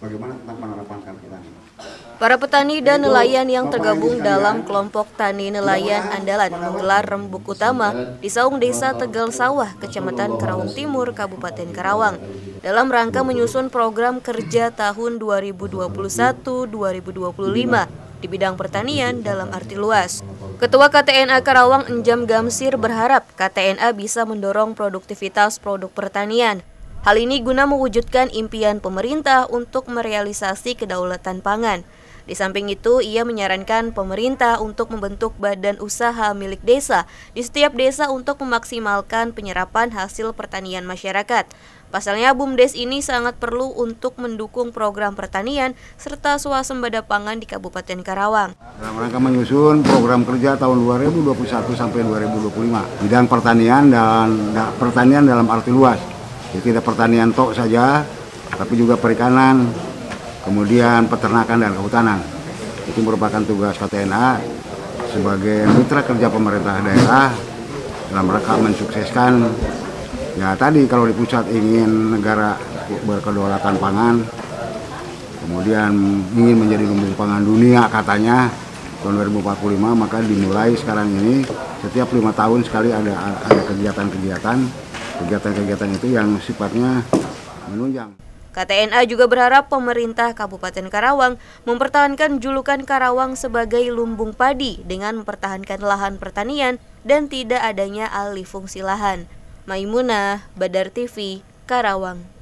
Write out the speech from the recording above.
Bagaimana tentang penerapan? Para petani dan nelayan yang tergabung dalam kelompok tani nelayan andalan menggelar rembuk utama di Saung Desa Tegal Sawah, Kecamatan Karawang Timur, Kabupaten Karawang, dalam rangka menyusun program kerja tahun 2021-2025 di bidang pertanian dalam arti luas. Ketua KTNA Karawang Enjam Gamsir berharap KTNA bisa mendorong produktivitas produk pertanian. Hal ini guna mewujudkan impian pemerintah untuk merealisasi kedaulatan pangan. Di samping itu, ia menyarankan pemerintah untuk membentuk badan usaha milik desa di setiap desa untuk memaksimalkan penyerapan hasil pertanian masyarakat. Pasalnya, BUMDes ini sangat perlu untuk mendukung program pertanian serta swasembada pangan di Kabupaten Karawang. Dalam rangka menyusun program kerja tahun 2021 sampai 2025 bidang pertanian dan da, pertanian dalam arti luas. Jadi tidak pertanian tok saja, tapi juga perikanan, kemudian peternakan dan kehutanan. Itu merupakan tugas KTNA sebagai mitra kerja pemerintah daerah dalam rangka mensukseskan. Ya tadi kalau di pusat ingin negara berkedaulatan pangan kemudian ingin menjadi lumbung pangan dunia katanya tahun 2045 maka dimulai sekarang ini. Setiap lima tahun sekali ada ada kegiatan-kegiatan kegiatan-kegiatan itu yang sifatnya menunjang. KTNA juga berharap pemerintah Kabupaten Karawang mempertahankan julukan Karawang sebagai lumbung padi dengan mempertahankan lahan pertanian dan tidak adanya alih fungsi lahan. Maimunah, Badar TV, Karawang.